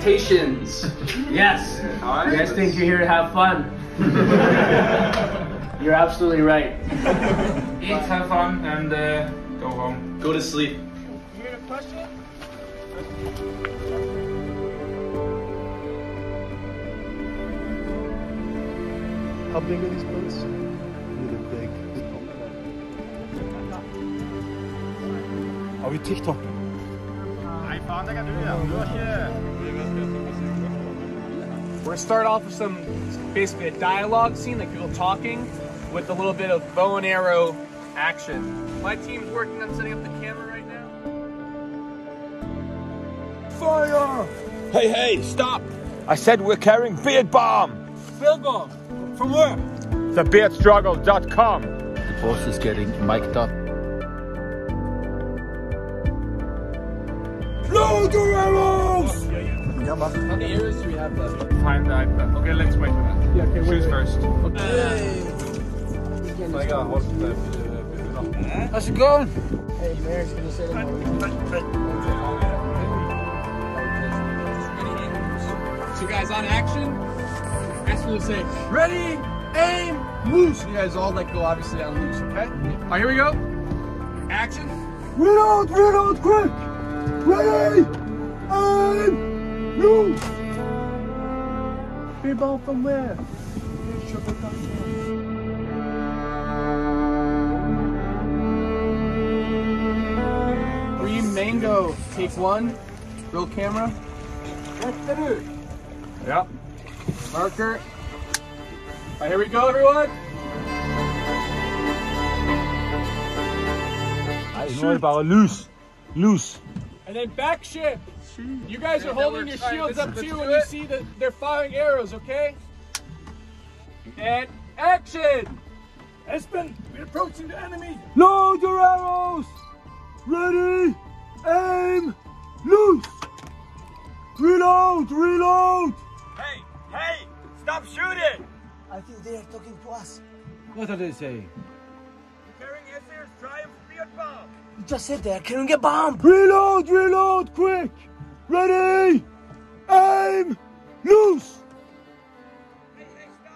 expectations. yes. You guys think you're here to have fun? you're absolutely right. Eat, have fun, and uh, go home. Go to sleep. How big are these boats? Really big. Har vi We're gonna start off with some basically a dialogue scene, like people talking, with a little bit of bow and arrow action. My team's working on setting up the camera right now. Fire! Hey, hey, stop! I said we're carrying beard bomb! Build bomb! From where? TheBeardStruggle.com The boss is getting mic'd up. Load your arrows! How many arrows do we have left? Find the iPad. Okay, let's wait for that. Yeah, okay, Choose wait. first. How's it going? Hey, Mary's gonna say So guys, on action, ask me to say, ready, aim, loose. You guys all let go, obviously, on loose, okay? All right, here we go. Action. Reload, reload, quick! Ready! Aim! Loose! Beer ball from where? Three mango, take one. Real camera. Yep. Marker. All right, here we go, everyone. Shoot. Bara loose. Loose. And then back shift. You guys are holding your shields let's- up too do when you see that they're firing arrows, okay? And action! Espen, we're approaching the enemy. Load your arrows! Ready! Aim! Loose! Reload! Reload! Hey! Hey! Stop shooting! I think they are talking to us. What are they saying? Carrying SAR's Triumph Beard Bomb! You just sit there carrying a bomb. Reload! Reload! Quick! Ready! Aim! Loose! Hey, hey, stop!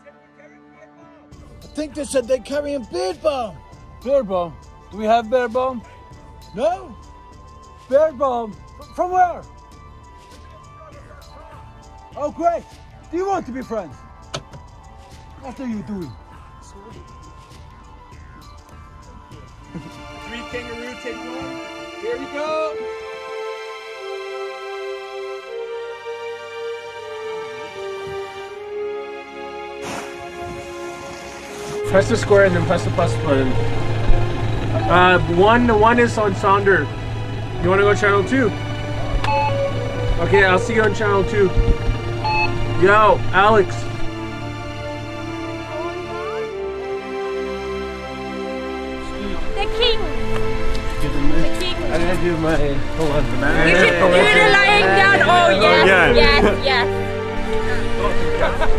I said we're carrying beard bomb! I think they said they're carrying a beard bomb. Bear bomb? Do we have bear bomb? No? Bear bomb? From where? Oh, great! Do you want to be friends? What are you doing? Three kangaroo, take one. Here we go. Press the square and then press the plus button. Uh, one, one is on Sondre. You want to go channel two? Okay, I'll see you on channel two. Yo, Alex. King. I'm do my. Hold on, the man. You should do the lying down. Oh, oh yes, yeah. yes, yes.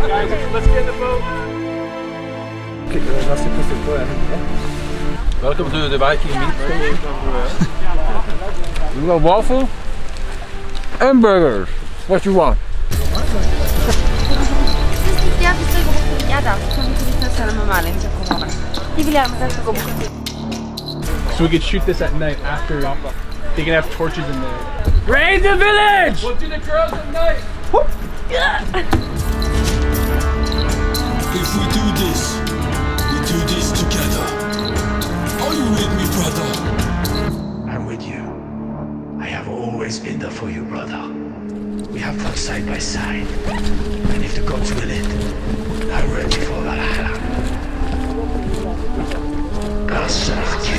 Guys, let's get in the boat. Welcome to the Viking meat. You want waffle? And burgers. What you want? Ja, vi ska gå på fredag. Kan vi inte lyssna sen med Malin så kommer hon. Vi vill gärna att jag ska gå på So we could shoot this at night after they can have torches in there. Raid the village! We'll do the girls at night. If we do this, we do this together. Are you with me, brother? I'm with you. I have always been there for you, brother. We have fought side by side. And if the gods will it, I'm ready for Valhalla. I'll serve you.